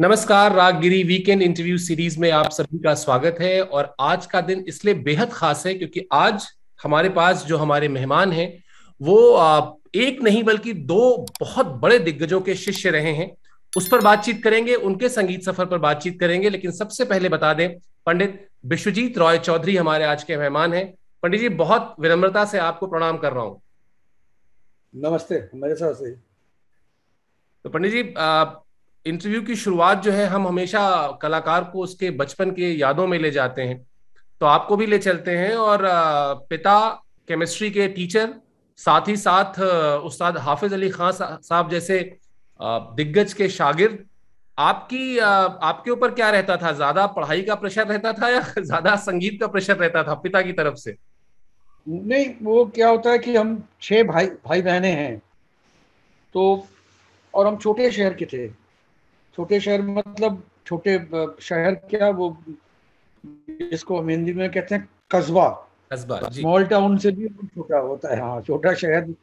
नमस्कार Raaggiri weekend interview series में आप सभी का स्वागत है और आज का दिन इसलिए बेहद खास है क्योंकि आज हमारे पास जो हमारे मेहमान हैं वो एक नहीं बल्कि दो बहुत बड़े दिग्गजों के शिष्य रहे हैं। उस पर बातचीत करेंगे उनके संगीत सफ़र पर बातचीत करेंगे लेकिन सबसे पहले बता दें पंडित विश्वजीत रॉय चौधरी हमारे आज के मेहमान हैं। पंडित जी बहुत विनम्रता से आपको प्रणाम कर रहा हूँ। नमस्ते मेरे साथ से। तो पंडित जी इंटरव्यू की शुरुआत जो है, हम हमेशा कलाकार को उसके बचपन के यादों में ले जाते हैं। तो आपको भी ले चलते हैं और पिता, केमिस्ट्री के टीचर, साथ ही साथ उस्ताद हाफिज अली खान साहब जैसे दिग्गज के शागिर्द। आपकी आपके ऊपर क्या रहता था? ज़्यादा पढ़ाई का प्रेशर रहता था या ज़्यादा संगीत का प्रेशर रहता था पिता की तरफ़ से? नहीं, वो क्या होता है कि हम छह भाई भाई बहने हैं। तो और हम छोटे शहर के थे। छोटे शहर मतलब छोटे शहर क्या वो जिसको हम हिंदी में कहते हैं कस्बा। कस्बा स्मॉल टाउन से भी छोटा होता है हाँ छोटा शहर।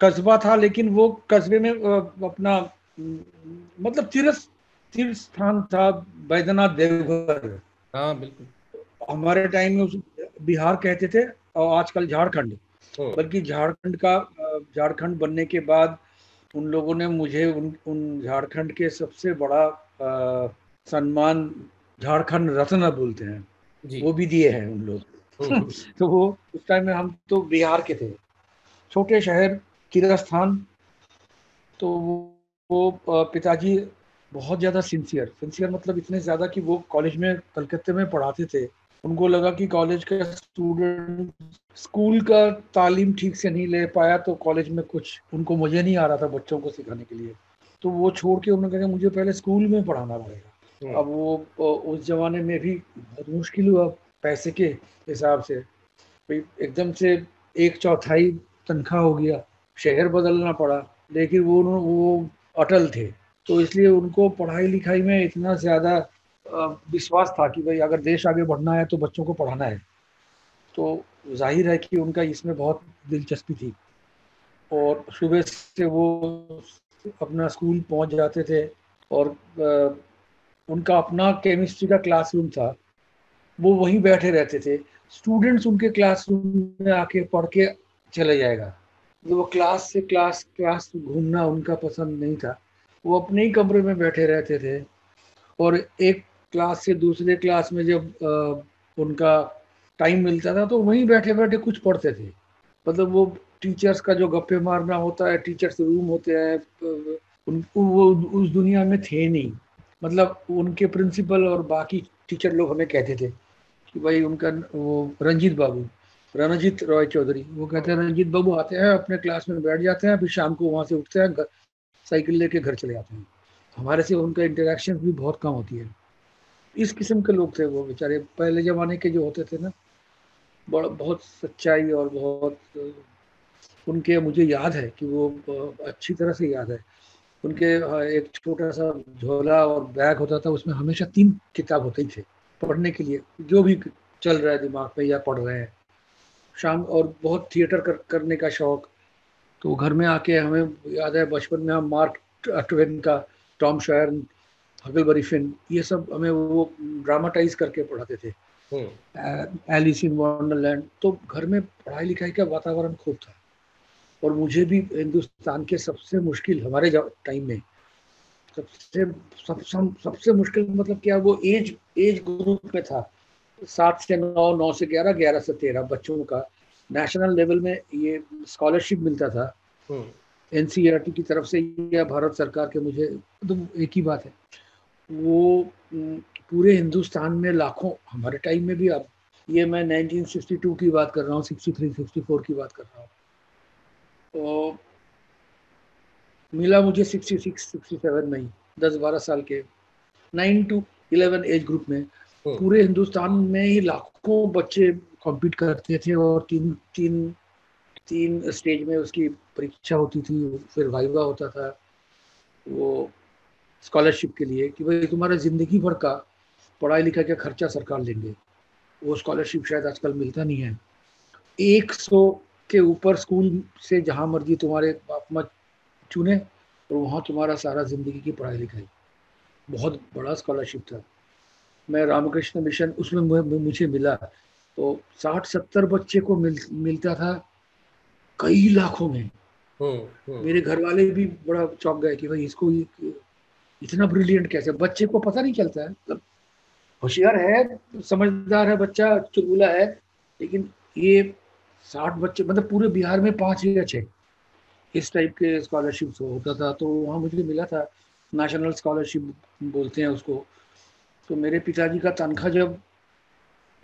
कस्बा था लेकिन वो कस्बे में अपना मतलब तीर्थ तीर्थ स्थान था बैद्यनाथ देवघर। हाँ बिल्कुल। हमारे टाइम में उस बिहार कहते थे और आजकल झारखंड। बल्कि झारखंड का झारखंड बनने के बाद उन लोगों ने मुझे उन उन झारखंड के सबसे बड़ा आ, सम्मान झारखंड रत्न बोलते हैं। जी। वो भी दिए हैं उन लोग। तो वो उस टाइम में हम तो बिहार के थे। छोटे शहर किरास्थान तो वो पिताजी बहुत ज़्यादा सिंसियर सिंसियर मतलब इतने ज़्यादा कि वो कॉलेज में कलकत्ते में पढ़ाते थे। उनको लगा कि कॉलेज का स्टूडेंट स्कूल का तालीम ठीक से नहीं ले पाया तो कॉलेज में कुछ उनको मुझे नहीं आ रहा था बच्चों को सिखाने के लिए। तो वो छोड़ के उन्होंने कहा मुझे पहले स्कूल में पढ़ाना पड़ेगा। हम्म। अब वो उस जमाने में भी बहुत मुश्किल हुआ पैसे के हिसाब से। एकदम से एक चौथाई तनख्वाह हो गया शहर बदलना पड़ा लेकिन वो वो अटल थे। तो इसलिए उनको पढ़ाई लिखाई में इतना ज़्यादा विश्वास था कि भाई अगर देश आगे बढ़ना है तो बच्चों को पढ़ाना है। तो ज़ाहिर है कि उनका इसमें बहुत दिलचस्पी थी। और सुबह से वो अपना स्कूल पहुँच जाते थे और उनका अपना केमिस्ट्री का क्लासरूम था। वो वहीं बैठे रहते थे। स्टूडेंट्स उनके क्लासरूम में आके पढ़ के चले जाएगा। तो वो क्लास से क्लास क्लास घूमना उनका पसंद नहीं था। वो अपने ही कमरे में बैठे रहते थे। और एक क्लास से दूसरे क्लास में जब उनका टाइम मिलता था तो वहीं बैठे बैठे कुछ पढ़ते थे। मतलब वो टीचर्स का जो गप्पे मारना होता है टीचर्स रूम होते हैं उन वो उस दुनिया में थे नहीं। मतलब उनके प्रिंसिपल और बाकी टीचर लोग हमें कहते थे कि भाई उनका वो रंजीत बाबू रणजीत रॉय चौधरी, वो कहते हैं, रंजीत बाबू आते हैं, अपने क्लास में बैठ जाते हैं, फिर शाम को वहाँ से उठते हैं साइकिल लेके घर चले जाते हैं। हमारे से उनका इंटरेक्शन भी बहुत कम होती है। इस किस्म के लोग थे वो बेचारे। पहले ज़माने के जो होते थे ना बड़ा बहुत सच्चाई और बहुत उनके मुझे याद है कि वो अच्छी तरह से याद है। उनके एक छोटा सा झोला और बैग होता था उसमें हमेशा तीन किताब होते ही थे पढ़ने के लिए। जो भी चल रहा है दिमाग में या पढ़ रहे हैं। शाम और बहुत थिएटर कर, करने का शौक। तो घर में आके हमें याद है बचपन में हम मार्क ट्वेन का टॉम शायर हगलबरी फिन ये सब हमें वो ड्रामाटाइज करके पढ़ाते थे। एलिस इन वंडरलैंड तो घर में पढ़ाई लिखाई का वातावरण खूब था। और मुझे भी हिंदुस्तान के सबसे मुश्किल हमारे टाइम में सबसे सब, सब, सबसे मुश्किल मतलब क्या वो एज एज ग्रुप में था। सात से नौ नौ से ग्यारह ग्यारह से तेरह बच्चों का। नेशनल लेवल में ये स्कॉलरशिप मिलता था। एन हम्म। की तरफ़ से या भारत सरकार के मुझे तो एक ही बात है। वो पूरे हिंदुस्तान में लाखों हमारे टाइम में भी अब ये मैं 1962 की बात कर रहा हूँ 63, 64 की बात कर रहा हूँ। तो मिला मुझे 66, 67 में ही दस बारह साल के nine to eleven age group में। हम्म। पूरे हिंदुस्तान में ही लाखों बच्चे कॉम्पीट करते थे और तीन तीन तीन स्टेज में उसकी परीक्षा होती थी फिर वाइवा होता था। वो स्कॉलरशिप के लिए कि भाई तुम्हारा ज़िंदगी भर का पढ़ाई लिखाई का खर्चा सरकार लेंगे। वो स्कॉलरशिप शायद आजकल मिलता नहीं है। एक सौ के ऊपर स्कूल से जहाँ मर्ज़ी तुम्हारे बाप मत चुने और वहाँ तुम्हारा सारा ज़िंदगी की पढ़ाई लिखाई। बहुत बड़ा स्कॉलरशिप था। मैं रामकृष्ण मिशन उसमें मुझे मिला। तो साठ सत्तर बच्चे को मिल, मिलता था कई लाखों में। हम्म, हम्म। मेरे घर वाले भी बड़ा चौंक गए कि भाई इसको इतना ब्रिलियंट कैसे? बच्चे को पता नहीं चलता है। मतलब होशियार है समझदार है बच्चा चुलबुला है लेकिन ये साठ बच्चे मतलब पूरे बिहार में पाँच या छः इस टाइप के स्कॉलरशिप होता था। तो वहाँ मुझे मिला था नेशनल स्कॉलरशिप बोलते हैं उसको। तो मेरे पिताजी का तनख्वाह जब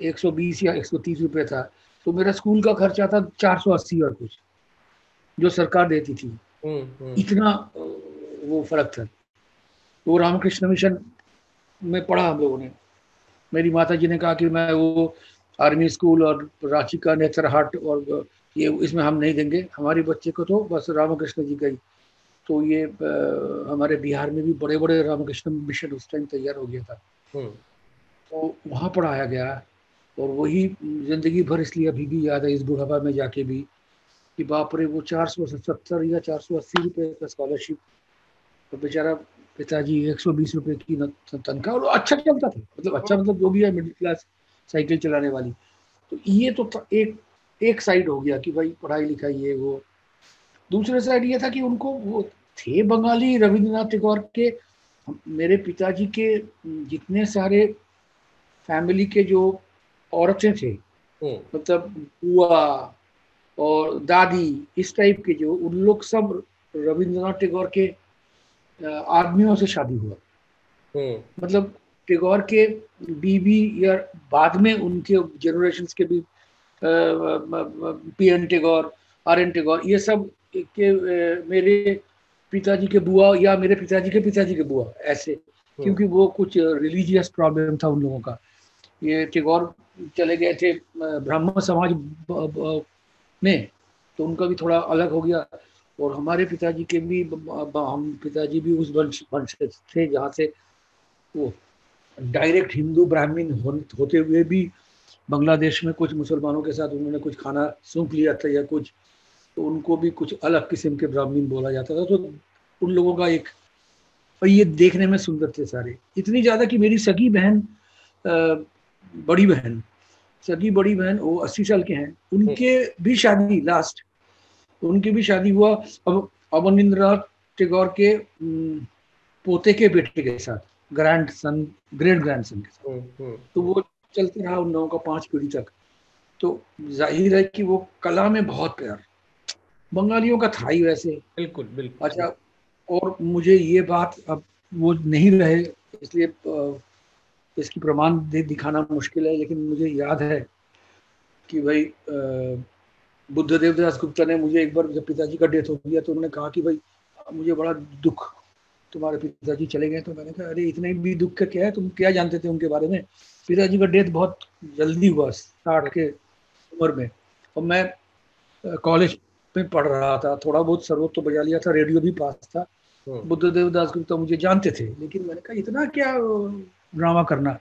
120 या 130 रुपए था तो मेरा स्कूल का खर्चा था 480 और कुछ जो सरकार देती थी। हम्म, हम्म। इतना वो फ़र्क था। वो रामकृष्ण मिशन में पढ़ा हम लोगों ने। मेरी माता जी ने कहा कि मैं वो आर्मी स्कूल और रांची का नेचर हाट और ये इसमें हम नहीं देंगे। हमारे बच्चे को तो बस रामकृष्ण जी ही। तो ये आ, हमारे बिहार में भी बड़े बड़े रामकृष्ण मिशन उस टाइम तैयार हो गया था। हम्म। तो वहाँ पढ़ाया गया और वही ज़िंदगी भर इसलिए अभी भी याद है इस बुढ़ापा में जाके भी कि बाप रे वो चार सौ सत्तर या चार सौ अस्सी रुपये का स्कॉलरशिप तो बेचारा पिताजी एक सौ बीस रुपये की तनख्वाह और अच्छा चलता था। मतलब अच्छा मतलब जो भी है मिडिल क्लास साइकिल चलाने वाली। तो ये तो एक एक साइड हो गया कि भाई पढ़ाई लिखाई ये वो। दूसरे साइड ये था कि उनको वो थे बंगाली रविंद्रनाथ टैगोर के मेरे पिताजी के जितने सारे फैमिली के जो औरतें थे हम्म। मतलब बुआ और दादी इस टाइप के जो उन लोग सब रविंद्रनाथ टैगोर के आदमियों से शादी हुआ हम्म। मतलब टैगोर के बीबी या बाद में उनके जनरेशन के भी P N Tagore R N Tagore ये सब के मेरे पिताजी के बुआ या मेरे पिताजी के पिताजी के बुआ ऐसे हम्म। क्योंकि वो कुछ रिलीजियस प्रॉब्लम था उन लोगों का ये टेगोर चले गए थे ब्राह्मण समाज में तो उनका भी थोड़ा अलग हो गया और हमारे पिताजी के भी हम पिताजी भी उस वंश वंश थे जहाँ से वो डायरेक्ट हिंदू ब्राह्मण हो, होते हुए भी बांग्लादेश में कुछ मुसलमानों के साथ उन्होंने कुछ खाना सूंप लिया था या कुछ तो उनको भी कुछ अलग किस्म के ब्राह्मण बोला जाता था। तो उन लोगों का एक और ये देखने में सुंदर थे सारे। इतनी ज़्यादा कि मेरी सगी बहन बड़ी बहन सगी बड़ी बहन वो अस्सी साल के हैं उनके भी शादी लास्ट उनकी भी शादी हुआ अब अवनिंद्रनाथ टैगोर के पोते के बेटे के साथ grandson great grandson के साथ। हम्म, हम्म। तो वो चलते रहा उन लोगों का पाँच पीढ़ी तक। तो ज़ाहिर है कि वो कला में बहुत प्यार। बंगालियों का था ही वैसे। बिल्कुल बिल्कुल। अच्छा और मुझे ये बात अब वो नहीं रहे इसलिए इसकी प्रमाण दे दिखाना मुश्किल है लेकिन मुझे याद है कि भाई बुद्धदेव दास गुप्ता ने मुझे एक बार जब पिताजी का डेथ हो गया तो उन्होंने कहा कि भाई मुझे बड़ा दुख तुम्हारे पिताजी चले गए। तो मैंने कहा अरे इतने भी दुख का क्या है? तुम क्या जानते थे उनके बारे में? पिताजी का डेथ बहुत जल्दी हुआ साठ के उम्र में। और मैं कॉलेज में पढ़ रहा था थोड़ा बहुत सर्वोत तो बजा लिया था रेडियो भी पास था। हाँ। बुद्धदेव दास गुप्ता मुझे जानते थे लेकिन मैंने कहा इतना क्या ड्रामा करना?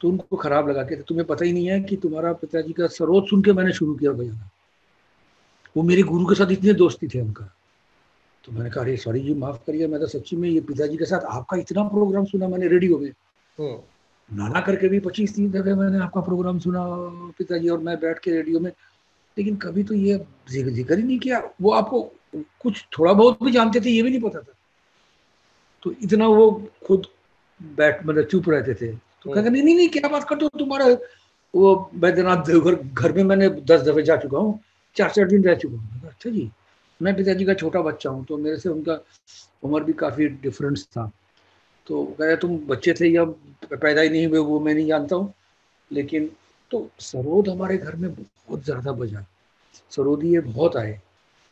तो उनको खराब लगा के तुम्हें पता ही नहीं है कि तुम्हारा पिताजी का सरोत सुन के मैंने शुरू किया बजाना वो मेरे गुरु के साथ इतने दोस्ती थे उनका। तो मैंने कहा अरे सॉरी जी माफ़ करिए मैं तो सच्ची में ये पिताजी के साथ आपका इतना प्रोग्राम सुना मैंने रेडियो में हाँ। नाना करके भी पच्चीस तीस दफे मैंने आपका प्रोग्राम सुना पिताजी और मैं बैठ के रेडियो में। लेकिन कभी तो ये ज़िक्र ही नहीं किया। वो आपको कुछ थोड़ा बहुत भी जानते थे ये भी नहीं पता था। तो इतना वो खुद बैठ मतलब चुप रहते थे। तो हाँ। कहते नहीं नहीं नहीं क्या बात करते हो? तुम्हारा वो बैद्यनाथ देवघर घर में मैंने दस दफे जा चुका हूँ। चार चार दिन रह चुका हूँ। अच्छा जी मैं पिताजी का छोटा बच्चा हूँ तो मेरे से उनका उम्र भी काफ़ी डिफरेंस था। तो कह रहे तुम बच्चे थे या पैदा ही नहीं हुए वो मैं नहीं जानता हूँ। लेकिन तो सरोद हमारे घर में बहुत ज़्यादा बजा। सरोदी ये बहुत आए।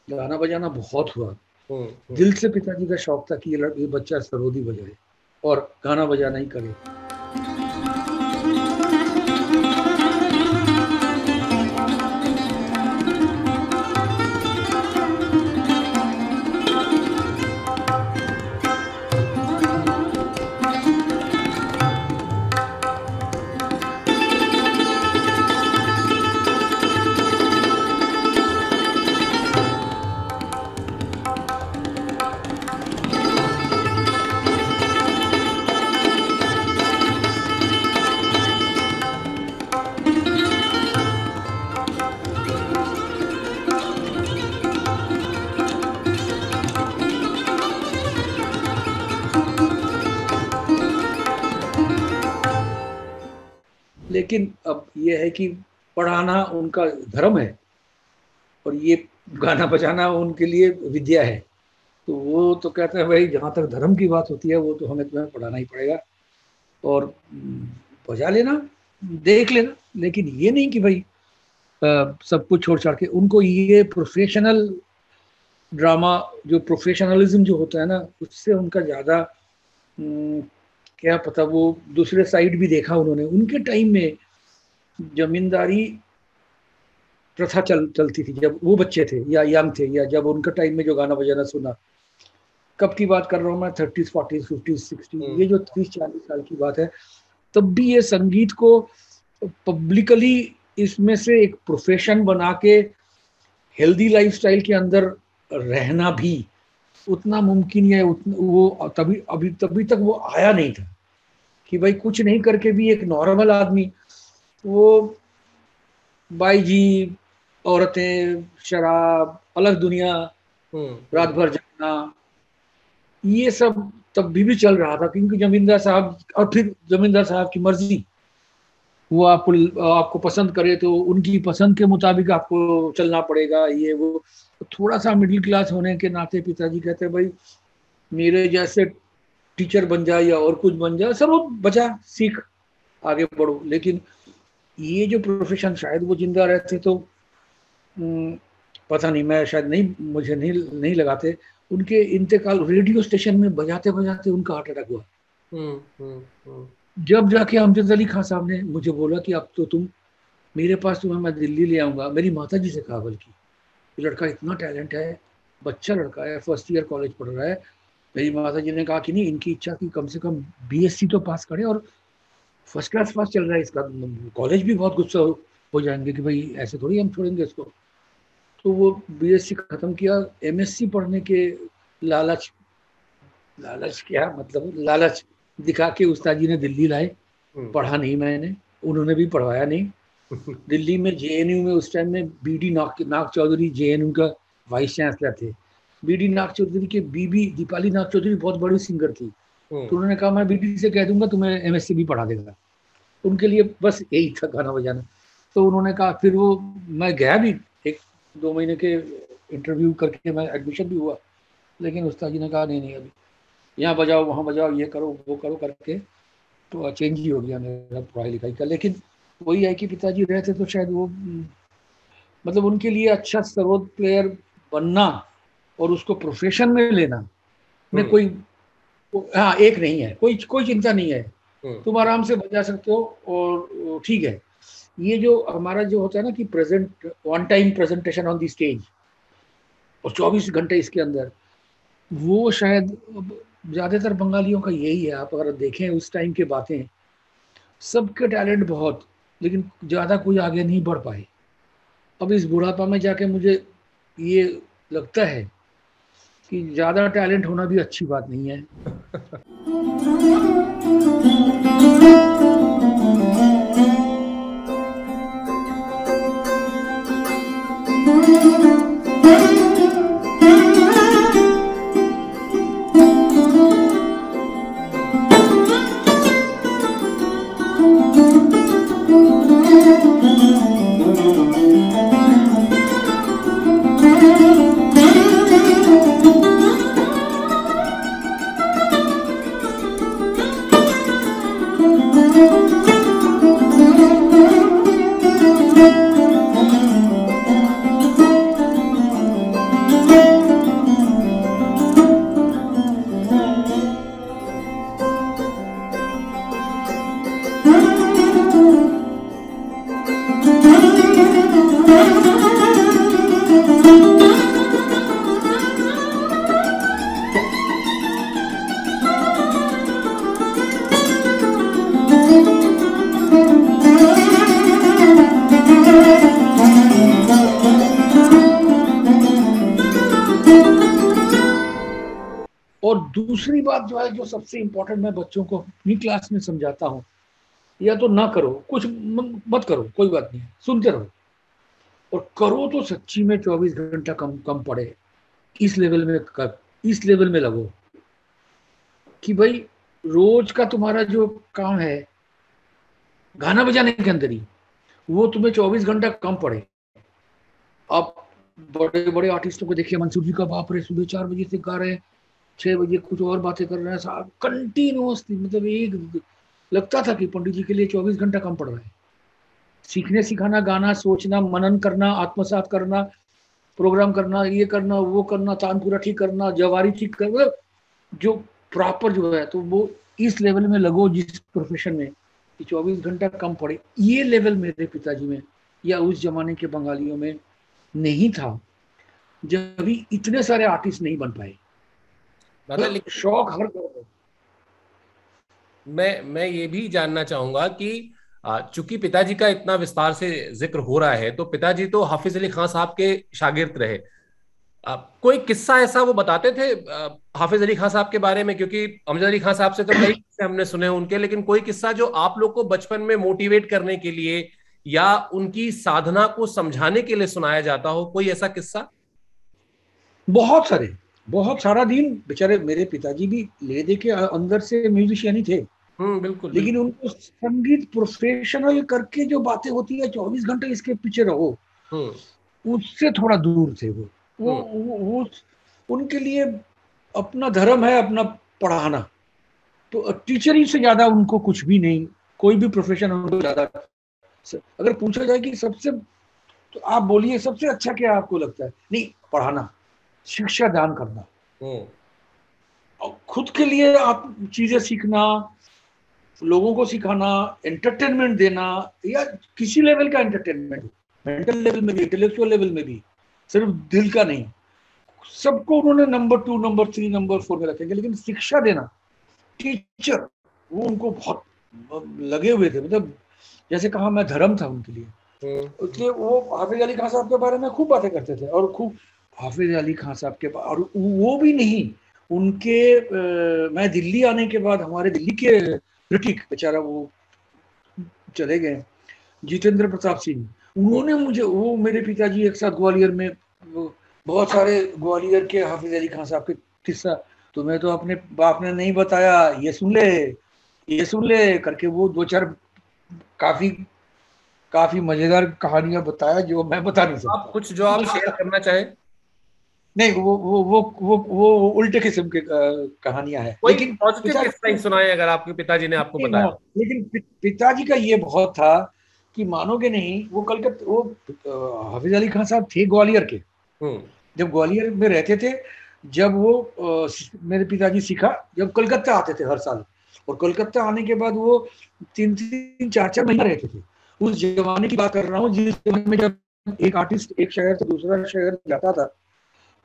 गाना बजाना बहुत हुआ। हम्म, हम्म। दिल से पिताजी का शौक था कि ये बच्चा सरोदी बजाए और गाना बजाना ही करे। अब ये है कि पढ़ाना उनका धर्म है और ये गाना बजाना उनके लिए विद्या है। तो वो तो कहते हैं भाई जहाँ तक धर्म की बात होती है वो तो हमें तुम्हें पढ़ाना ही पड़ेगा। और बजा लेना देख लेना। लेकिन ये नहीं कि भाई आ, सब कुछ छोड़ छाड़ के उनको ये प्रोफेशनल ड्रामा जो प्रोफेशनलिज्म जो होता है ना उससे उनका ज़्यादा क्या पता वो दूसरे साइड भी देखा उन्होंने। उनके टाइम में जमींदारी प्रथा चल चलती थी जब वो बच्चे थे या यंग थे या जब उनका टाइम में जो गाना बजाना सुना। कब की बात कर रहा हूँ मैं थर्टीज फोर्टीज फिफ्टीज सिक्सटीज ये जो तीस चालीस साल की बात है तब भी ये संगीत को पब्लिकली इसमें से एक प्रोफेशन बना के हेल्दी लाइफस्टाइल के अंदर रहना भी उतना मुमकिन है उतना वो तभी अभी तभी तक वो आया नहीं था कि भाई कुछ नहीं करके भी एक नॉर्मल आदमी वो बाई जी औरतें शराब अलग दुनिया हम्म। रात भर जाना ये सब तब भी भी चल रहा था क्योंकि जमींदार साहब और फिर जमींदार साहब की मर्ज़ी वो आपको आपको पसंद करे तो उनकी पसंद के मुताबिक आपको चलना पड़ेगा ये वो थोड़ा सा मिडिल क्लास होने के नाते पिताजी कहते भाई मेरे जैसे टीचर बन जाए या और कुछ बन जाए सब बचा सीख आगे बढ़ो लेकिन ये जो प्रोफेशन शायद वो ज़िंदा रहते तो पता नहीं मैं शायद नहीं मुझे नहीं नहीं लगाते। उनके इंतकाल रेडियो स्टेशन में बजाते बजाते उनका हार्ट अटैक हुआ। हम्म, हम्म, हम्म। जब जाके अमजद अली खान साहब ने मुझे बोला कि अब तो तुम मेरे पास तुम्हें मैं दिल्ली ले आऊँगा। मेरी माता जी से कहा बल्कि ये लड़का इतना टैलेंट है बच्चा लड़का है फ़र्स्ट ईयर कॉलेज पढ़ रहा है। मेरी माता जी ने कहा कि नहीं इनकी इच्छा की कम से कम बीएससी तो पास करे और फ़र्स्ट क्लास पास चल रहा है इसका कॉलेज भी बहुत गुस्सा हो जाएँगे कि भाई ऐसे थोड़ी हम छोड़ेंगे इसको तो वो बीएससी खत्म किया एमएससी पढ़ने के लालच लालच क्या मतलब लालच दिखा के उस्ताद जी ने दिल्ली लाए हम्म। पढ़ा नहीं मैंने उन्होंने भी पढ़वाया नहीं दिल्ली में जेएनयू में उस टाइम में बीडी नाग नाग चौधरी जेएनयू का वाइस चांसलर थे बीडी नाग चौधरी के बीबी दीपाली नाग चौधरी बहुत बड़ी सिंगर थी। तो उन्होंने कहा मैं बीडी से कह दूँगा तुम्हें एमएससी भी पढ़ा देगा। उनके लिए बस यही था गाना बजाना। तो उन्होंने कहा फिर वो मैं गया भी एक दो महीने के इंटरव्यू करके मैं एडमिशन भी हुआ लेकिन उस्ताद जी ने कहा नहीं नहीं अभी यहाँ बजाओ वहाँ बजाओ ये करो वो करो करके तो चेंज ही हो गया मेरा पढ़ाई लिखाई का लेकिन वही है कि पिताजी रहते तो शायद वो मतलब उनके लिए अच्छा सर्वोत प्लेयर बनना और उसको प्रोफेशन में लेना में। कोई हाँ एक नहीं है। कोई कोई चिंता नहीं है। हम्म। तुम आराम से बजा सकते हो और ठीक है। ये जो हमारा जो होता है ना कि present one time presentation on the stage और 24 घंटे इसके अंदर वो शायद ज़्यादातर बंगालियों का यही है। आप अगर देखें उस टाइम के बातें सबके टैलेंट बहुत लेकिन ज़्यादा कोई आगे नहीं बढ़ पाए। अब इस बुढ़ापा में जाके मुझे ये लगता है कि ज़्यादा टैलेंट होना भी अच्छी बात नहीं है। दूसरी बात जो है, जो सबसे इंपॉर्टेंट मैं बच्चों को अपनी क्लास में समझाता हूँ, या तो ना करो, कुछ मत करो, कोई बात नहीं, सुनते रहो। और करो तो सच्ची में चौबीस घंटा कम कम पड़े इस लेवल में कर, इस लेवल में लगो कि भाई, रोज का तुम्हारा जो काम है, गाना बजाने के अंदर ही, वो तुम्हें चौबीस घंटा कम पड़े अब बड़े बड़े आर्टिस्टों को देखिए, मंसूर जी का बाप रे, सुबह चार बजे से गा रहे हैं। छह बजे कुछ और बातें कर रहे हैं साहब। कंटिन्यूसली मतलब एक लगता था कि पंडित जी के लिए चौबीस घंटा कम पड़ रहा है। सीखने सिखाना, गाना सोचना, मनन करना, आत्मसात करना प्रोग्राम करना, ये करना, वो करना तानपुरा ठीक करना, जवारी ठीक करना मतलब जो प्रॉपर जो है तो वो इस लेवल में लगो जिस प्रोफेशन में कि चौबीस घंटा कम पड़े। ये लेवल मेरे पिताजी में या उस जमाने के बंगालियों में नहीं था। जब भी इतने सारे आर्टिस्ट नहीं बन पाए तो शौक हर मैं मैं ये भी जानना चाहूँगा कि चूँकि पिताजी का इतना विस्तार से ज़िक्र हो रहा है तो पिताजी तो हाफिज अली खान साहब के शागिर्द रहे। आ, कोई किस्सा ऐसा वो बताते थे हाफिज अली खान साहब के बारे में? क्योंकि अमजद अली खान साहब से तो कई किस्से हमने सुने उनके लेकिन कोई किस्सा जो आप लोग को बचपन में मोटिवेट करने के लिए या उनकी साधना को समझाने के लिए सुनाया जाता हो कोई ऐसा किस्सा? बहुत सारे। बहुत सारा दिन बेचारे मेरे पिताजी भी ले दे के अंदर से म्यूजिशियन ही थे। हम्म बिल्कुल लेकिन उनको संगीत प्रोफेशनल करके जो बातें होती है चौबीस घंटे इसके पीछे रहो हम्म। उससे थोड़ा दूर थे वो। वो, हम्म। वो, वो उनके लिए अपना धर्म है अपना पढ़ाना। तो टीचर ही से ज़्यादा उनको कुछ भी नहीं कोई भी प्रोफेशन उनको ज़्यादा अगर पूछा जाए कि सबसे तो आप बोलिए सबसे अच्छा क्या आपको लगता है? नहीं पढ़ाना। शिक्षा दान करना हम्म। और खुद के लिए आप चीज़ें सीखना लोगों को सिखाना एंटरटेनमेंट देना या किसी लेवल का एंटरटेनमेंट मेंटल लेवल में भी इंटेलेक्चुअल लेवल में भी सिर्फ़ दिल का नहीं सबको उन्होंने number two number three number four में रखेंगे लेकिन शिक्षा देना टीचर वो उनको बहुत लगे हुए थे मतलब जैसे कहा मैं धर्म था उनके लिए हम्म। इसलिए वो हाफिज अली खान साहब के बारे में खूब बातें करते थे और खूब हाफिज अली खान साहब के पास और वो भी नहीं उनके आ, मैं दिल्ली आने के बाद हमारे दिल्ली के क्रिटिक बेचारा वो चले गए जितेंद्र प्रताप सिंह उन्होंने मुझे वो मेरे पिताजी एक साथ ग्वालियर में बहुत सारे ग्वालियर के हाफिज अली खान साहब के किस्सा तो मैं तो अपने बाप ने नहीं बताया ये सुन ले ये सुन ले करके वो दो चार काफ़ी काफ़ी मज़ेदार कहानियाँ बताया जो मैं बता नहीं सकता। आप कुछ जो आप शेयर करना चाहें। नहीं वो वो वो वो वो उल्टे किस्म की कहानियाँ है। लेकिन पॉजिटिव सुनाए अगर आपके पिताजी ने आपको बताया। लेकिन पिताजी का ये बहुत था कि मानोगे नहीं वो कलकत्ता वो हाफिज अली खान साहब थे ग्वालियर के। हम्म। जब ग्वालियर में रहते थे जब वो आ, मेरे पिताजी सीखा जब कलकत्ता आते थे हर साल। और कलकत्ता आने के बाद वो तीन तीन चार चार महीने रहते थे। उस जमाने की बात कर रहा हूँ जिस जमाने में जब एक आर्टिस्ट एक शहर से दूसरा शहर जाता था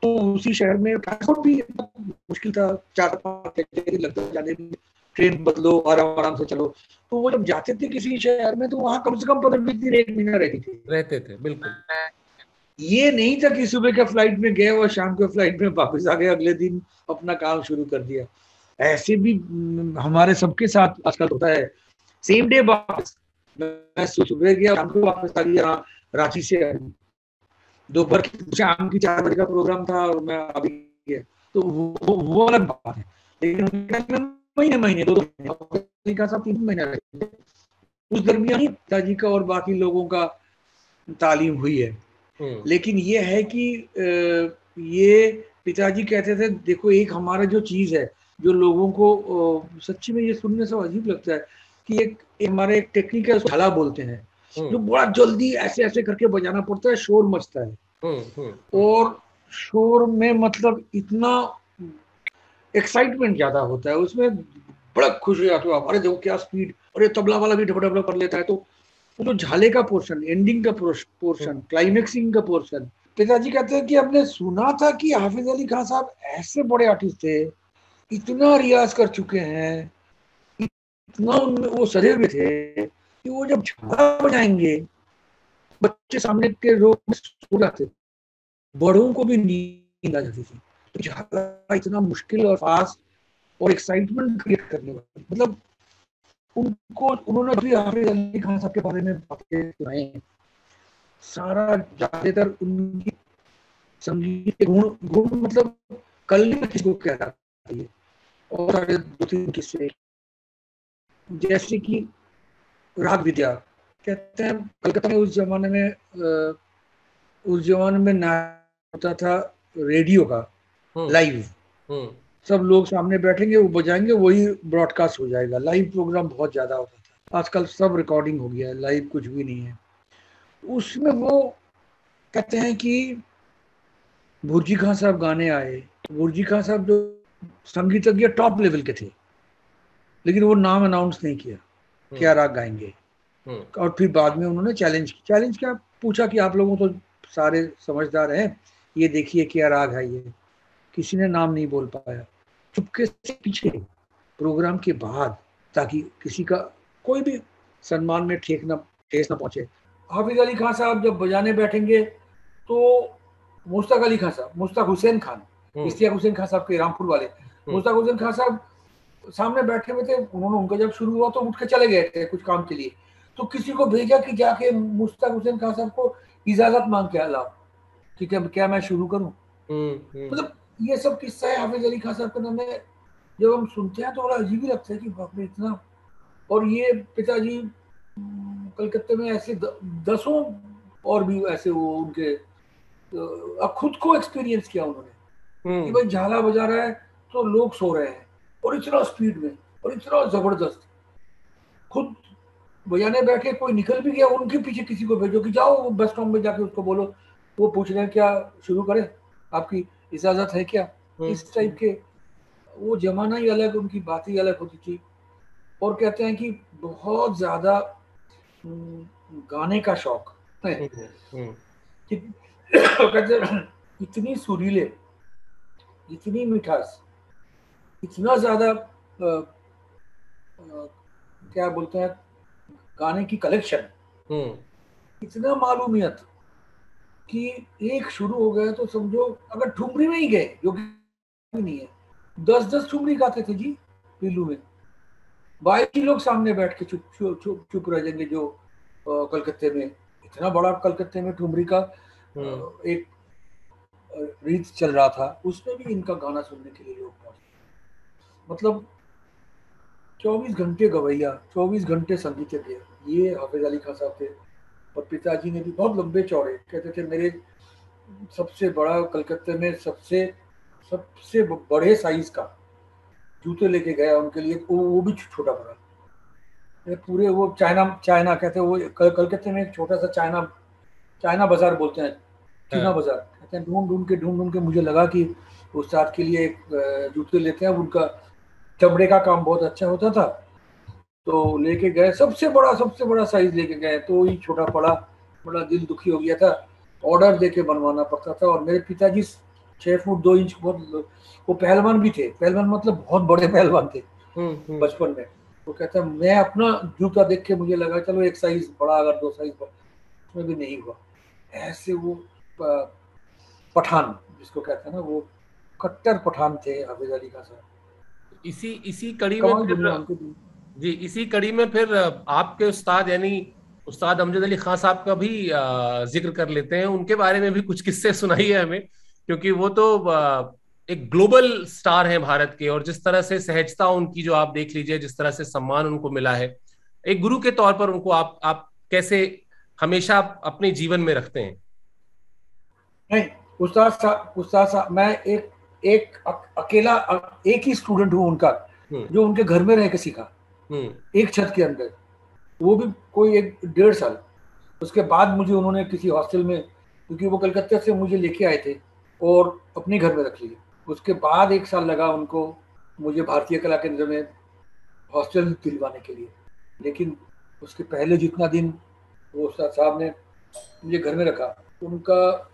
तो उसी शहर में ट्रांसपोर्ट भी मुश्किल था चार पाँच लगता जाने में ट्रेन बदलो आराम आराम से चलो। तो वो जब जाते थे किसी शहर में तो वहाँ कम से कम पंद्रह बीस दिन एक महीना रहती थी। रहते थे बिल्कुल। ये नहीं था कि सुबह के फ़्लाइट में गए और शाम के फ़्लाइट में वापस आ गए अगले दिन अपना काम शुरू कर दिया। ऐसे भी हमारे सबके साथ आजकल होता है। सेम डे वापस मैं सुबह गया शाम को वापस आ गया रांची से दोपहर की शाम की चार बजे का प्रोग्राम था और मैं अभी गया तो वो वो अलग बात है। लेकिन महीने महीने दो का सब तीन महीने रहे उस दरमियान ही पिताजी का और बाकी लोगों का तालीम हुई है। हम्म। लेकिन ये है कि ये पिताजी कहते थे देखो एक हमारा जो चीज़ है जो लोगों को सच्ची में ये सुनने से अजीब लगता है कि एक हमारे एक टेक्निक है झाला बोलते हैं। जो बड़ा जल्दी ऐसे ऐसे करके बजाना पड़ता है शोर मचता है। हम्म, हम्म। और शोर में मतलब इतना एक्साइटमेंट ज़्यादा होता है उसमें बड़ा खुश हो जाते हो आप। अरे देखो क्या स्पीड और ये तबला वाला भी ढबा कर लेता है। तो वो जो झाले का पोर्शन एंडिंग का पोर्शन क्लाइमेक्सिंग का पोर्शन पिताजी कहते हैं कि हमने सुना था कि हाफिज अली खान साहब ऐसे बड़े आर्टिस्ट थे इतना रियाज कर चुके हैं इतना उनमें वो सजे हुए थे कि वो जब झाड़ा बजाएँगे बच्चे सामने के रोग में सो जाते बड़ों को भी नींद आ जाती थी। तो झाड़ा इतना मुश्किल और फास्ट और एक्साइटमेंट क्रिएट करने वाला। मतलब उनको, उन्होंने भी हाफिज अली खान साहब के बारे में बातें सुनाई। सारा ज़्यादातर उनकी संगीत गुण गुण मतलब कल किसको कह रहा है और दो तीन किस्से। जैसे कि राग विद्या कहते हैं कलकत्ता में उस जमाने में उस जमाने में ना होता था रेडियो का लाइव हम्म। हम्म। सब लोग सामने बैठेंगे वो बजाएँगे वही ब्रॉडकास्ट हो जाएगा लाइव प्रोग्राम बहुत ज़्यादा होता था आजकल सब रिकॉर्डिंग हो गया है लाइव कुछ भी नहीं है उसमें वो कहते हैं कि भुर्जी खान साहब गाने आए भुर्जी खान साहब जो संगीतज्ञ टॉप लेवल के थे लेकिन वो नाम अनाउंस नहीं किया हम्म। क्या राग गाएँगे? हम्म। और फिर बाद में उन्होंने चैलेंज चैलेंज क्या? पूछा कि आप लोगों तो सारे समझदार हैं ये देखिए क्या राग है ये। किसी ने नाम नहीं बोल पाया। चुपके से पीछे? प्रोग्राम के बाद ताकि किसी का कोई भी सम्मान में ठेक ना ठेस ना पहुँचे। हाफिज अली खान साहब जब बजाने बैठेंगे तो मुश्ताक अली खान साहब मुश्ताक हुसैन खान हम्म। इश्तियाक हुसैन खान साहब के रामपुर वाले। हम्म। मुश्ताक हुसैन खान साहब सामने बैठे हुए थे उन्होंने उनका जब शुरू हुआ तो उठ के चले गए थे कुछ काम के लिए। तो किसी को भेजा कि जाके मुश्ताक हुसैन खान साहब को इजाज़त मांग के लाओ कि क्या, क्या मैं शुरू करूँ? हम्म, मतलब ये सब किस्सा है हाफिज अली खान साहब के नाम में। जब हम सुनते हैं तो बड़ा अजीब ही लगता है कि बाप रे इतना। और ये पिताजी कलकत्ते में ऐसे दसों और भी ऐसे वो उनके खुद को एक्सपीरियंस किया उन्होंने। कि भाई झाला बजा रहा है तो लोग सो रहे हैं। और इतना स्पीड में और इतना ज़बरदस्त। खुद बजाने बैठे कोई निकल भी गया उनके पीछे किसी को भेजो कि जाओ बस स्टॉप में जाके उसको बोलो वो पूछ रहे हैं क्या शुरू करें? आपकी इजाज़त है क्या? हम्म। इस टाइप के वो जमाना ही अलग उनकी बात ही अलग होती थी। और कहते हैं कि बहुत ज़्यादा गाने का शौक है। हम्म, हम्म। कहते इतनी सुरीले इतनी मिठास इतना ज़्यादा क्या बोलते हैं गाने की कलेक्शन हम्म। इतना मालूमियत कि एक शुरू हो गया तो समझो अगर ठुमरी में ही गए जो नहीं है दस दस ठुमरी गाते थे जी पीलू में बाईस लोग सामने बैठ के चुप चुप चुप चुप रह जाएँगे जो कलकत्ते में इतना बड़ा कलकत्ते में ठुमरी का हम्म। एक रीत चल रहा था उसमें भी इनका गाना सुनने के लिए लोग पहुँचे मतलब 24 घंटे गवैया 24 घंटे संगीत ये हाफिज अली खान साहब थे और पिताजी ने भी बहुत लंबे चौड़े। कहते थे मेरे सबसे बड़ा कलकत्ते में सबसे सबसे बड़े साइज़ का जूते लेके गया उनके लिए वो वो भी छोटा बड़ा। पूरे वो चाइना चाइना कहते हैं वो कल, कलकत्ते में एक छोटा सा चाइना चाइना बाज़ार बोलते हैं चीना हाँ। बाज़ार। कहते हैं ढूंढ ढूंढ के ढूंढ ढूंढ के मुझे लगा कि उस्ताद के लिए एक जूते लेते हैं उनका चमड़े का काम बहुत अच्छा होता था। तो लेके गए सबसे बड़ा सबसे बड़ा साइज़ लेके गए तो ही छोटा पड़ा बड़ा दिल दुखी हो गया था। ऑर्डर दे के बनवाना पड़ता था और मेरे पिताजी छह फुट दो इंच बहुत वो पहलवान भी थे। पहलवान मतलब बहुत बड़े पहलवान थे हम्म, हम्म। बचपन में। वो कहता मैं अपना जूता देख के मुझे लगा चलो एक साइज़ बड़ा अगर दो साइज़ उसमें भी नहीं हुआ। ऐसे वो पठान जिसको कहते हैं ना वो कट्टर पठान थे हाफिज अली का सर। इसी इसी कड़ी में फिर जी इसी कड़ी में फिर आपके उस्ताद यानी उस्ताद अमजद अली खान साहब का भी ज़िक्र कर लेते हैं। उनके बारे में भी कुछ किस्से सुनाइए हमें क्योंकि वो तो एक ग्लोबल स्टार है भारत के और जिस तरह से सहजता उनकी जो आप देख लीजिए जिस तरह से सम्मान उनको मिला है। एक गुरु के तौर पर उनको आप आप कैसे हमेशा अपने जीवन में रखते हैं? नहीं उस्ताद साहब उस्ताद साहब मैं एक एक अकेला एक ही स्टूडेंट हूँ उनका हम्म। जो उनके घर में रह के सीखा। हम्म। एक छत के अंदर। वो भी कोई एक डेढ़ साल। उसके बाद मुझे उन्होंने किसी हॉस्टल में क्योंकि वो कलकत्ता से मुझे लेके आए थे और अपने घर में रख लिए। उसके बाद एक साल लगा उनको मुझे भारतीय कला केंद्र में हॉस्टल दिलवाने के लिए। लेकिन उसके पहले जितना दिन वो साहब ने मुझे घर में रखा उनका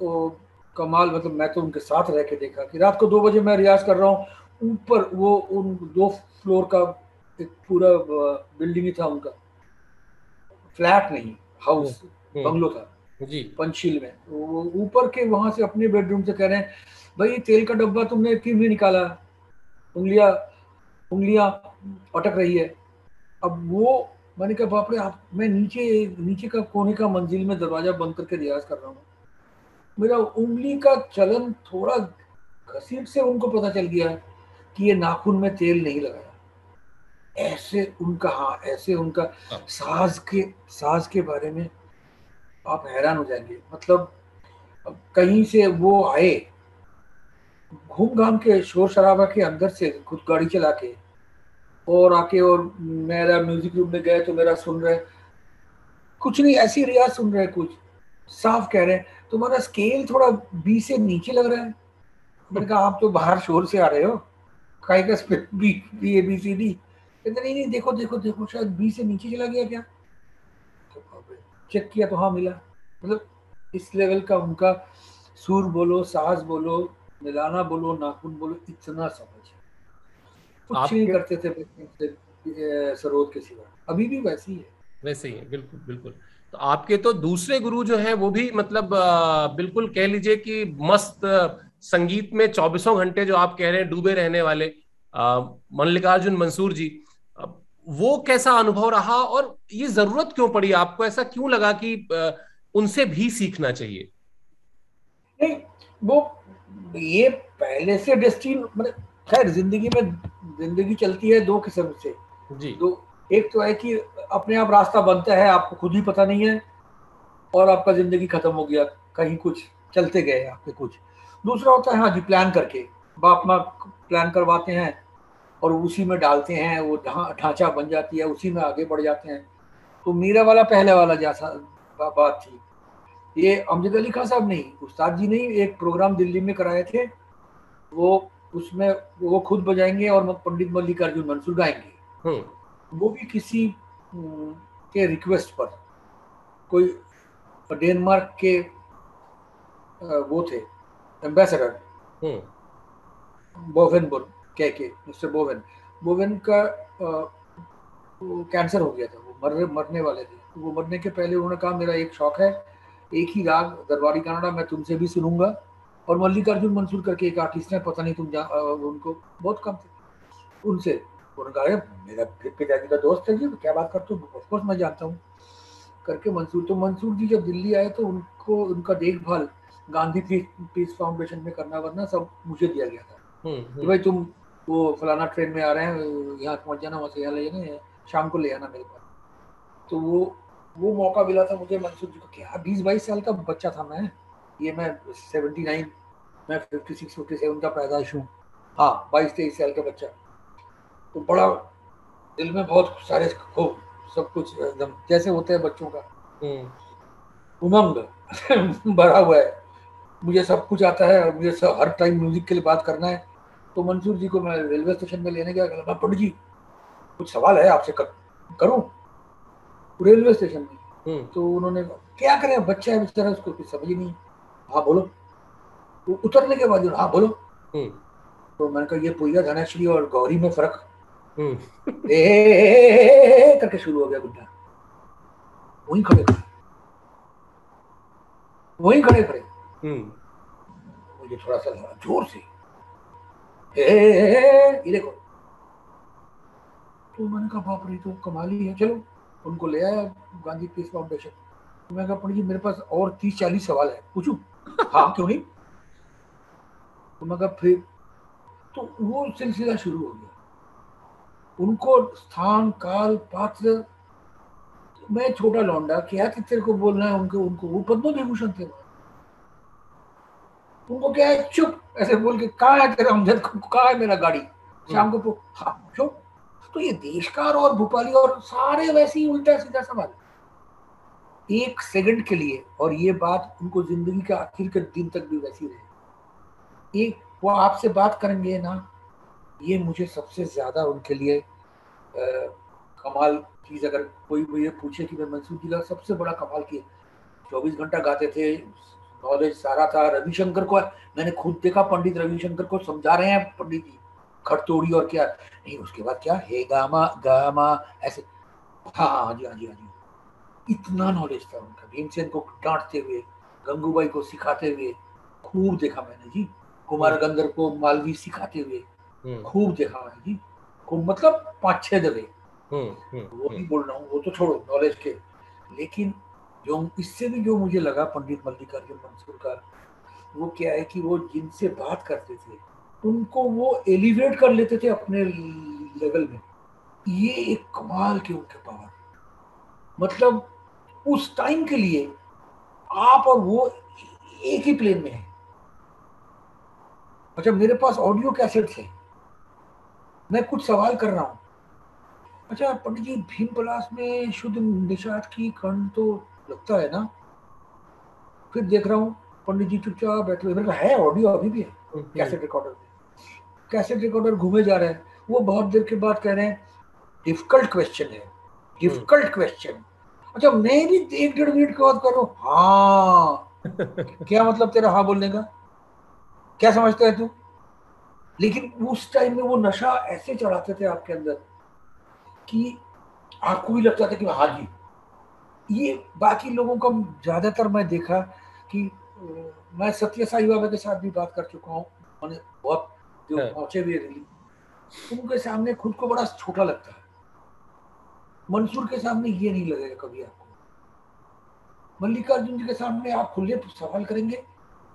कमाल मतलब मैं तो उनके साथ रह के देखा कि रात को दो बजे मैं रियाज कर रहा हूँ ऊपर वो उन दो फ्लोर का एक पूरा बिल्डिंग ही था उनका। फ्लैट नहीं हाउस हम्म, हम्म। बंगलो था। जी। पंचशील में। वो ऊपर के वहाँ से अपने बेडरूम से कह रहे हैं भाई तेल का डब्बा तुमने क्यों नहीं निकाला? उंगलियाँ उंगलियाँ अटक रही है। अब वो मैंने कहा बाप रे आप मैं नीचे नीचे का कोने का मंजिल में दरवाज़ा बंद करके रियाज कर रहा हूँ। मेरा उंगली का चलन थोड़ा घसीट से उनको पता चल गया कि ये नाखून में तेल नहीं लगाया। ऐसे उनका हाँ ऐसे उनका हाँ। साज के साज के बारे में आप हैरान हो जाएँगे। मतलब कहीं से वो आए घूम घाम के शोर शराबा के अंदर से खुद गाड़ी चला के और आके और मेरा म्यूज़िक रूम में गए तो मेरा सुन रहे। कुछ नहीं ऐसी रियाज सुन रहे कुछ। साफ़ कह रहे हैं तुम्हारा स्केल थोड़ा बी से नीचे लग रहा है। मैंने कहा आप तो बाहर शोर से आ रहे हो। का B B A B C D कहते नहीं नहीं देखो देखो देखो शायद बी से नीचे चला गया क्या? चेक किया तो हाँ मिला। मतलब इस लेवल का उनका सुर बोलो साहस बोलो मिलाना बोलो नाखून बोलो इतना समझ कुछ नहीं करते थे सरोद के सिवा। अभी भी वैसी है। वैसे ही है बिल्कुल बिल्कुल। तो आपके तो दूसरे गुरु जो हैं वो भी मतलब बिल्कुल कह लीजिए कि मस्त संगीत में चौबीसों घंटे जो आप कह रहे हैं डूबे रहने वाले मल्लिकार्जुन मंसूर जी। वो कैसा अनुभव रहा और ये ज़रूरत क्यों पड़ी आपको? ऐसा क्यों लगा कि उनसे भी सीखना चाहिए? नहीं वो ये पहले से डेस्टिन मतलब खैर ज़िंदगी में ज़िंदगी चलती है दो किस्म से। जी। दो एक तो है कि अपने आप रास्ता बनता है, आपको खुद ही पता नहीं है और आपका ज़िंदगी खत्म हो गया, कहीं कुछ चलते गए आपके कुछ। दूसरा होता है हाँ जी प्लान करके। बाप माँ प्लान करवाते हैं और उसी में डालते हैं, वो ढांचा बन जाती है, उसी में आगे बढ़ जाते हैं। तो मीरा वाला पहले वाला जैसा बात थी। ये अमजद अली खान साहब नहीं, उस्ताद जी ने एक प्रोग्राम दिल्ली में कराए थे। वो, उसमें वो खुद बजाएँगे और पंडित मल्लिकार्जुन मंसूर गाएँगे। हम्म। वो भी किसी के रिक्वेस्ट पर। कोई डेनमार्क के वो थे एम्बेसडर बोवेनबुर कह के मिस्टर बोवेन। बोवेन का कैंसर हो गया था वो मर मरने वाले थे। तो वो मरने के पहले उन्होंने कहा मेरा एक शौक है एक ही राग दरबारी कनाडा मैं तुमसे भी सुनूँगा। और मल्लिकार्जुन मंसूर करके एक आर्टिस्ट है पता नहीं तुम जा उनको बहुत कम थे उनसे। उन्होंने कहा मेरा पिताजी का दोस्त है जी क्या बात करते हो? ऑफकोर्स मैं जानता हूँ। करके मंसूर तो मंसूर जी जब दिल्ली आए तो उनको उनका देखभाल गांधी पीस फाउंडेशन में करना वरना सब मुझे दिया गया था। हम्म, हम्म। भाई तुम वो फलाना ट्रेन में आ रहे हैं यहाँ पहुँच जाना वहाँ से यहाँ ले जाना शाम को ले आना मेरे पास। तो वो वो मौका मिला था मुझे मंसूर जी को क्या बीस बाईस साल का बच्चा था मैं ये मैं सेवेंटी नाइन मैं फिफ्टी सिक्स फिफ्टी सेवन का पैदाइश हूँ। हाँ बाईस तेईस साल का बच्चा। तो बड़ा दिल में बहुत सारे खूब सब कुछ एकदम जैसे होते हैं बच्चों का। हम्म। उमंग भरा हुआ है। मुझे सब कुछ आता है और मुझे सब हर टाइम म्यूज़िक के लिए बात करना है। तो मंसूर जी को मैं रेलवे स्टेशन में लेने गया। मैं पंडित जी कुछ सवाल है आपसे कर, करूँ? रेलवे स्टेशन में। हम्म। तो उन्होंने क्या करें? बच्चा है बेचारा उसको कुछ समझ ही नहीं। हाँ बोलो। तो उतरने के बाद हाँ बोलो। हम्म। तो मैंने कहा ये पुलिया धनाश्री और गौरी में फ़र्क। ए करके शुरू हो गया गुड्डा। वहीं खड़े खड़े वहीं खड़े खड़े मुझे थोड़ा सा ज़ोर से। ये देखो। तो मैंने कहा बाप रे तो कमाल ही है। चलो उनको ले आया गांधी पीस फाउंडेशन। तो मैं कहा पंडित जी मेरे पास और तीस चालीस सवाल है। पूछू? हाँ क्यों नहीं? तो मैं कहा फिर तो वो सिलसिला शुरू हो गया। उनको स्थान, काल, पात्र, मैं छोटा लौंडा, क्या कि तेरे को बोलना है उनको उनको, वो पद्म विभूषण थे। उनको क्या है? चुप, ऐसे बोल के, कहा है तेरा अमजद कहा है मेरा गाड़ी? शाम को हाँ चुप। तो ये देशकार और भोपाली और सारे वैसे ही उल्टा सीधा सवाल। एक सेकंड के लिए, और ये बात उनको ज़िंदगी का आखिर के दिन तक भी वैसी रहे। एक वो आपसे बात करेंगे ना, ये मुझे सबसे ज़्यादा उनके लिए कमाल चीज़ अगर कोई मुझे पूछे कि मैं मंसूर जी का सबसे बड़ा कमाल किए चौबीस घंटा गाते थे नॉलेज सारा था। रविशंकर को मैंने खुद देखा पंडित रविशंकर को समझा रहे हैं पंडित जी। खड़तोड़ी और क्या? नहीं उसके बाद क्या? हे गामा गामा ऐसे। हाँ हाँ जी हाँ जी हाँ जी। इतना नॉलेज था उनका। भीमसेन को डांटते हुए गंगूबाई को सिखाते हुए खूब देखा मैंने जी। कुमार। गंधर को मालवी सिखाते हुए हम्म। खूब देखा मैंने जी। खूब मतलब पाँच छह दबे हम्म, वो भी बोल रहा हूँ वो तो छोड़ो नॉलेज के। लेकिन जो इससे भी जो मुझे लगा पंडित मल्लिकार्जुन मंसूर का वो क्या है कि वो जिनसे बात करते थे उनको वो एलिवेट कर लेते थे अपने लेवल में। ये एक कमाल के उनके पावर। मतलब उस टाइम के लिए आप और वो एक ही प्लेन में है। अच्छा मेरे पास ऑडियो कैसेट थे मैं कुछ सवाल कर रहा हूँ। अच्छा पंडित जी भीम पलास में शुद्ध निषाद की खंड तो लगता है ना? फिर देख रहा हूँ पंडित जी चुपचाप बैठे हुए मेरे है ऑडियो अभी भी है कैसेट रिकॉर्डर में कैसेट रिकॉर्डर घूमे जा रहे हैं। वो बहुत देर के बाद कह रहे हैं डिफ़िकल्ट क्वेश्चन है। डिफ़िकल्ट क्वेश्चन अच्छा मैं भी एक डेढ़ मिनट के बाद करूँ हाँ। क्या मतलब तेरा हाँ बोलने का? क्या समझता है तू? लेकिन उस टाइम में वो नशा ऐसे चढ़ाते थे आपके अंदर कि आपको भी लगता था कि हाँ जी ये बाकी लोगों का ज़्यादातर मैं देखा कि मैं सत्य साई बाबा के साथ भी बात कर चुका हूँ। मैंने बहुत जो हाँ। पहुँचे भी रही उनके सामने खुद को बड़ा छोटा लगता है। मंसूर के सामने ये नहीं लगेगा कभी आपको। मल्लिकार्जुन जी के सामने आप खुले सवाल करेंगे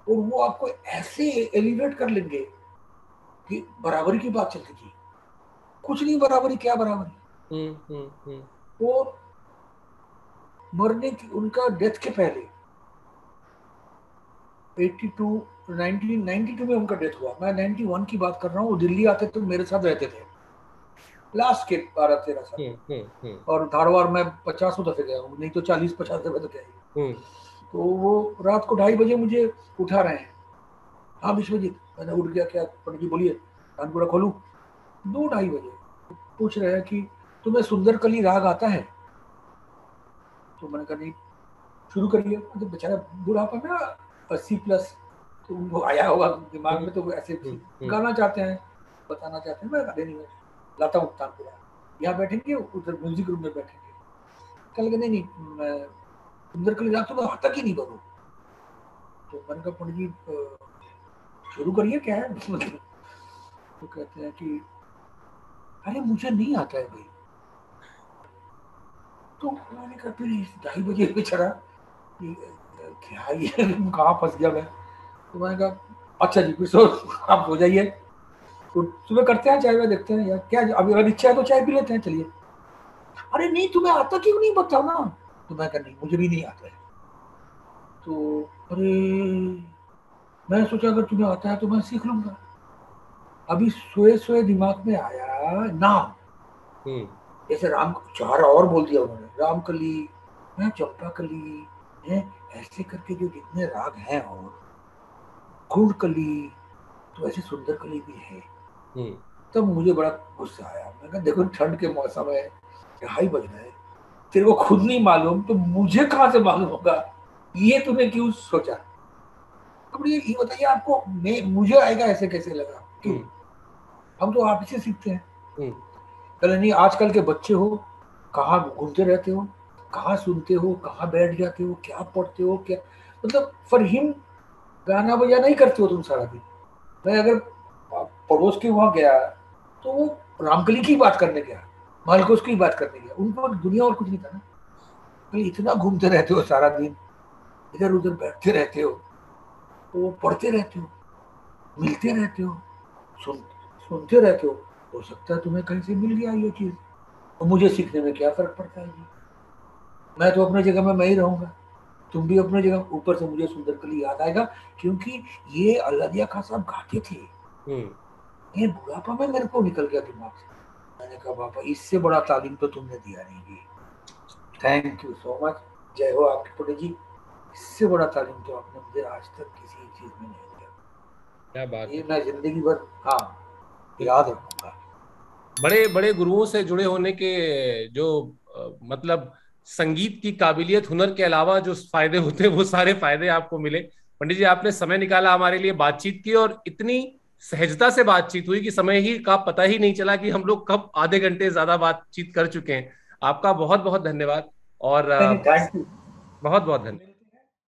और वो आपको ऐसे एलिवेट कर लेंगे कि बराबरी की बात चलती थी। कुछ नहीं बराबरी क्या बराबरी? हम्म, हम्म, हम्म। और मरने की उनका डेथ के पहले 82 1992 में उनका डेथ हुआ। मैं 91 की बात कर रहा हूँ दिल्ली आते तो मेरे साथ रहते थे। लास्ट के बारह तेरह साल। और धारवाड़ में पचासों दफे गया हूँ नहीं तो चालीस पचास दफे तो गया तो वो रात को ढाई बजे मुझे उठा रहे हैं। हाँ विश्वजीत। मैंने उठ गया क्या? पंडित जी बोलिए कानपुरा खोलू? दो ढाई बजे। पूछ रहे हैं कि तुम्हें सुंदर कली राग आता है? तो मैंने कहा नहीं शुरू करिए। तो बेचारा बुढ़ापा में अस्सी प्लस तो उनको आया होगा दिमाग में तो वो ऐसे हम्म, हम्म। गाना चाहते हैं बताना चाहते हैं मैं गाने नहीं लाता हूँ तानपुरा यहाँ बैठेंगे उधर म्यूज़िक रूम में बैठेंगे। कल नहीं नहीं मैं सुंदर कली राग तो मैं तक ही नहीं बनू तो मैंने कहा पंडित जी शुरू करिए, क्या है? तो कहते हैं कि, अरे, मुझे नहीं आता है भाई। तो मैंने कहा, फिर ढाई बजे बेचारा क्या ये, कहाँ फंस गया मैं? तो मैंने कहा अच्छा जी, फिर सो, आप हो जाइए। तो सुबह करते हैं, चाय देखते हैं यार क्या, अभी अगर इच्छा है तो चाय पी लेते हैं, चलिए। अरे, नहीं, तुम्हें आता क्यों नहीं, बताओ ना? तो मैं कहा, नहीं, मुझे भी नहीं आता है। तो अरे मैं सोचा अगर तुम्हें आता है तो मैं सीख लूँगा। अभी सोए सोए दिमाग में आया नाम। हम्म। जैसे राम चार और बोल दिया उन्होंने राम कली है चंपा कली है ऐसे करके जो जितने राग हैं और गुड़ कली तो ऐसे सुंदर कली भी है। हम्म। तब तो मुझे बड़ा गुस्सा आया। मैं कहा देखो ठंड के मौसम है ढाई बज रहे तेरे को खुद नहीं मालूम तो मुझे कहाँ से मालूम होगा? ये तूने क्यों सोचा? तो ये बताइए आपको मैं मुझे आएगा ऐसे कैसे लगा क्यों हम्म। हम तो आप से सीखते हैं। हम्म। नहीं आजकल के बच्चे हो कहाँ घूमते रहते हो कहाँ सुनते हो कहाँ बैठ जाते हो क्या पढ़ते हो क्या मतलब फॉर हिम गाना बजा नहीं करते हो तुम सारा दिन। मैं अगर पड़ोस के वहाँ गया तो वो रामकली की बात करने गया मालकोस की बात करने गया। उनको दुनिया और कुछ नहीं था ना। तो इतना घूमते रहते हो सारा दिन इधर उधर बैठते रहते हो। तो पढ़ते रहते हो मिलते रहते हो सुन सुनते रहते हो। हो सकता है तुम्हें कहीं से मिल गया ये चीज़। तो मुझे सीखने में क्या फ़र्क पड़ता है जी? मैं तो अपने जगह में मैं ही रहूँगा। तुम भी अपने जगह ऊपर से मुझे सुंदर कली याद आएगा क्योंकि ये अल्लादिया खान साहब गाते थे। हम्म। ये बुढ़ापा में मेरे को निकल गया दिमाग से। मैंने कहा पापा इससे बड़ा तालीम तो तुमने दिया नहीं जी। थैंक यू सो मच जय हो आपके पुणे जी। इससे बड़ा तालीम तो आपने मुझे आज तक किसी चीज़ में नहीं क्या बात ये मैं ज़िंदगी भर हाँ याद रखूँगा। बड़े बड़े गुरुओं से जुड़े होने के जो मतलब संगीत की काबिलियत हुनर के अलावा जो फ़ायदे होते हैं वो सारे फ़ायदे आपको मिले। पंडित जी आपने समय निकाला हमारे लिए बातचीत की और इतनी सहजता से बातचीत हुई कि समय ही का पता ही नहीं चला कि हम लोग कब आधे घंटे ज़्यादा बातचीत कर चुके हैं। आपका बहुत बहुत धन्यवाद और बहुत बहुत धन्यवाद।